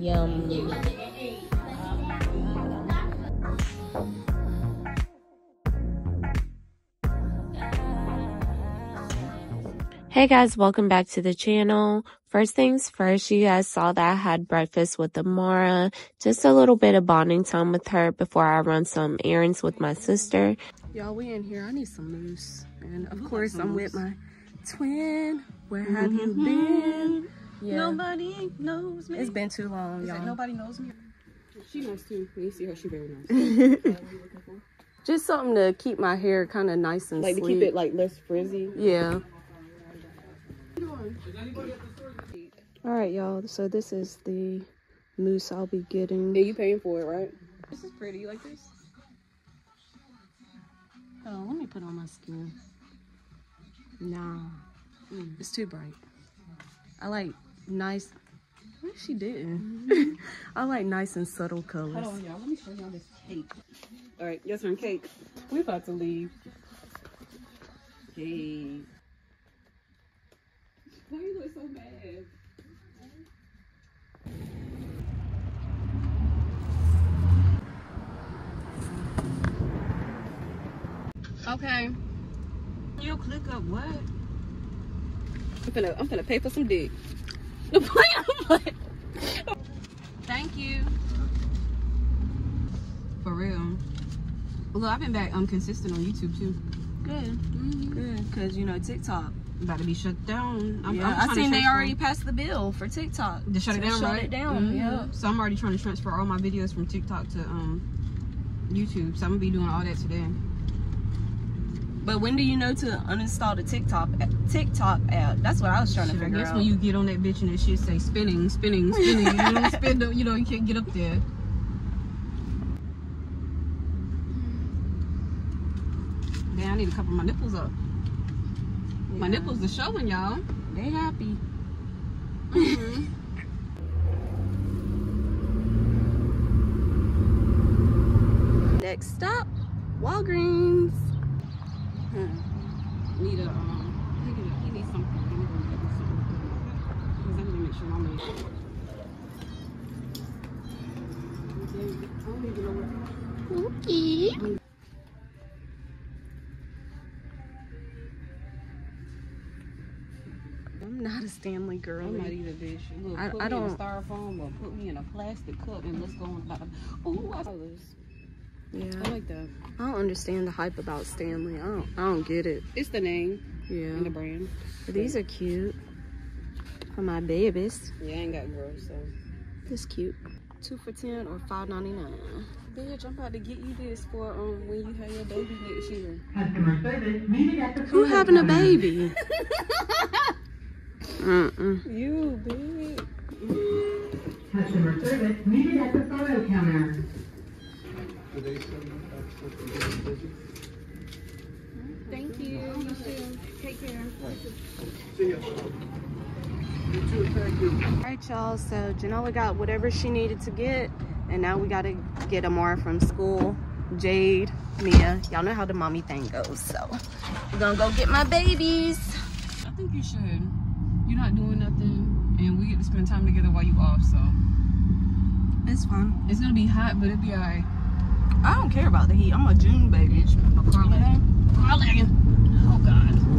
Yum. Hey guys, welcome back to the channel. First things first, you guys saw that I had breakfast with Amara. Just a little bit of bonding time with her before I run some errands with my sister. Y'all, we in here. I need some mousse. And of course, I'm with my twin. Where have you been? Yeah. Nobody knows me. It's been too long, Is y'all. nobody knows me. She nice too. When you see her, she very nice. Just something to keep my hair kind of nice and like to keep it like less frizzy. Yeah. All right, y'all. So this is the mousse I'll be getting. Yeah, you paying for it, right? This is pretty. You like this? Oh, let me put on my skin. Nah, Mm, it's too bright. I like nice. What she did? I like nice and subtle colors. Hold on, y'all. Let me show y'all this cake. All right, your turn, cake. We about to leave. Hey. Why you look so mad? Okay. You click up what? I'm finna, I'm finna pay for some dick. Thank you. For real. Look, I've been back. I'm consistent on YouTube too. Good. Good. Cause you know TikTok. About to be shut down. I'm, yeah, I'm I seen they already passed the bill for TikTok. to shut it down, shut right? it down. Mhm. Yeah. So I'm already trying to transfer all my videos from TikTok to um YouTube. So I'm gonna be doing all that today. But when do you know to uninstall the TikTok TikTok app? That's what I was trying to Shit, I figure guess out. when you get on that bitch and that shit say spinning, spinning, spinning, you don't spin you know, you can't get up there. Damn, I need to cover my nipples up. My nipples are showing, y'all. they happy. Mm-hmm. Next stop, Walgreens. Hmm. Need a, um, he, need- he needs something. He needs to get me something. Because I need to make sure my man. I don't even know what. I'm not a Stanley girl. I'm not either, bitch. Look, I- put I me don't- a styrofoam or put me in a plastic cup and let's go on about Oh, I Yeah. I like that. I don't understand the hype about Stanley. I don't. I don't get it. It's the name Yeah. and the brand. These are cute for my babies. Yeah, I ain't got girls, so. This cute. Two for ten or five ninety nine. Bitch, I'm about to get you this for um when you have your baby next year. Customer service needed at the Who photo having a counter. baby? Mm-mm. You, bitch. Customer service needed at the photo counter. Thank you. You too. Take care. All right, y'all. So Janella got whatever she needed to get, and now we gotta get Amara from school. Jade, Mia, y'all know how the mommy thing goes. So we're gonna go get my babies. I think you should. You're not doing nothing, and we get to spend time together while you off, so. It's fun. It's gonna be hot, but it'll be alright. I don't care about the heat. I'm a June baby. Carlagan. Oh, God. Oh God.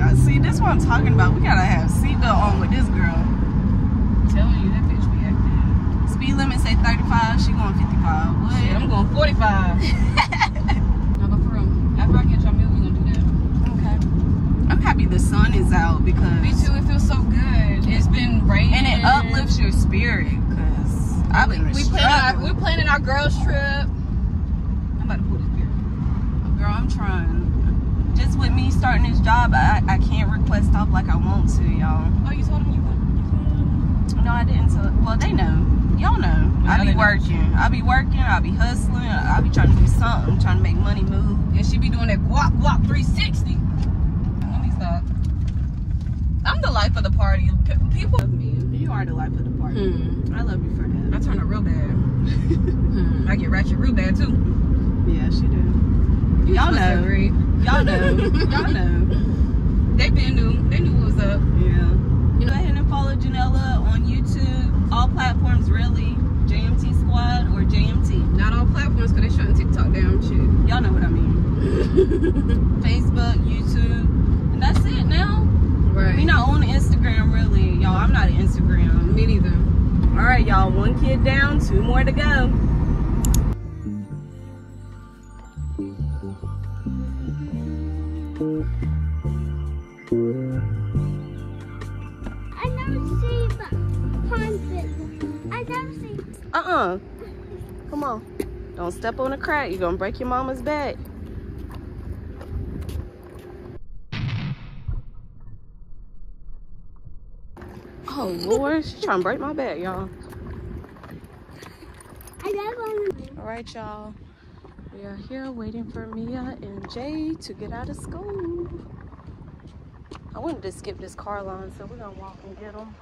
Uh, see, this is what I'm talking about. We gotta have seatbelt on with this girl. I'm telling you, that bitch be acting. Speed limit say 35. She going 55. What? Shit, I'm going 45. no, but for real, after I get your meal, we gonna do that. Okay. I'm happy the sun is out because Me too, it feels so good. It's been raining. and it uplifts your spirit because I've been We planning our, we planning our girls trip. I'm about to pull this beer. Girl, I'm trying. Just with me starting this job, I, I can't request off like I want to, y'all. Oh, you told him you would? No, I didn't tell. Well, they know. Y'all know. Yeah, I they be know. working. I be working. I be hustling. I be trying to do something, trying to make money move. Yeah, she be doing that guap guap 360. Let me stop. I'm the life of the party. People love me. You are the life of the party. Hmm. I love you for that. I turn up real bad. Hmm. I get ratchet real bad too. Yeah, she do. Y'all know. Y'all know. Y'all know. They been knew. They knew what was up. Yeah. You know, go ahead and follow Janella on YouTube, all platforms really. JMT Squad or JMT. Not all platforms because they shutting TikTok down. Shit. Y'all know what I mean. Facebook, YouTube, and that's it now. Right. We not on Instagram really, y'all. I'm not on Instagram. Me neither. All right, y'all. One kid down, two more to go. Uh-uh. Come on. Don't step on a crack. You're gonna break your mama's back. Oh Lord, she's trying to break my back, y'all. All right, y'all. We are here waiting for Mia and Jay to get out of school. I wanted to skip this car line, so we're gonna walk and get them.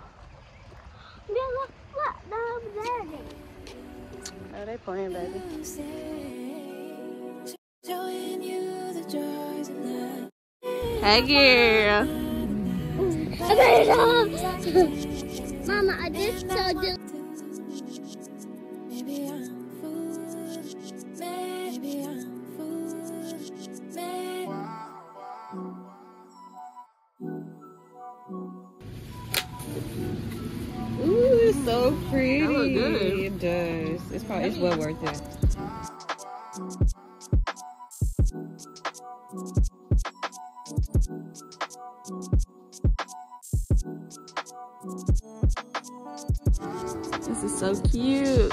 Yeah, look, look, they're over there. Oh, they playing, baby. Hey, girl. Mama, I just told you. Ooh, it's so pretty. That good. It does. It's probably it's well worth it. This is so cute.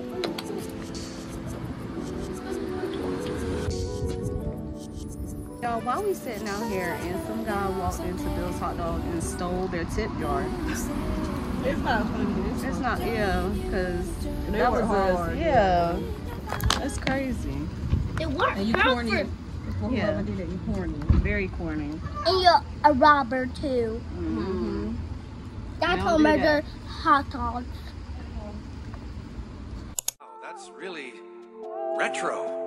Y'all, while we sitting out here and some guy walked into Bill's Hot Dog and stole their tip jar. It's not funny. It's not, yeah, because They that work was us. hard, Yeah. That's crazy. It worked. And you corny. perfect. Before Yeah. did it, you corny. Very corny. And you're a robber too. Mm-hmm. That's Don't how murder hot dogs. Oh, that's really retro.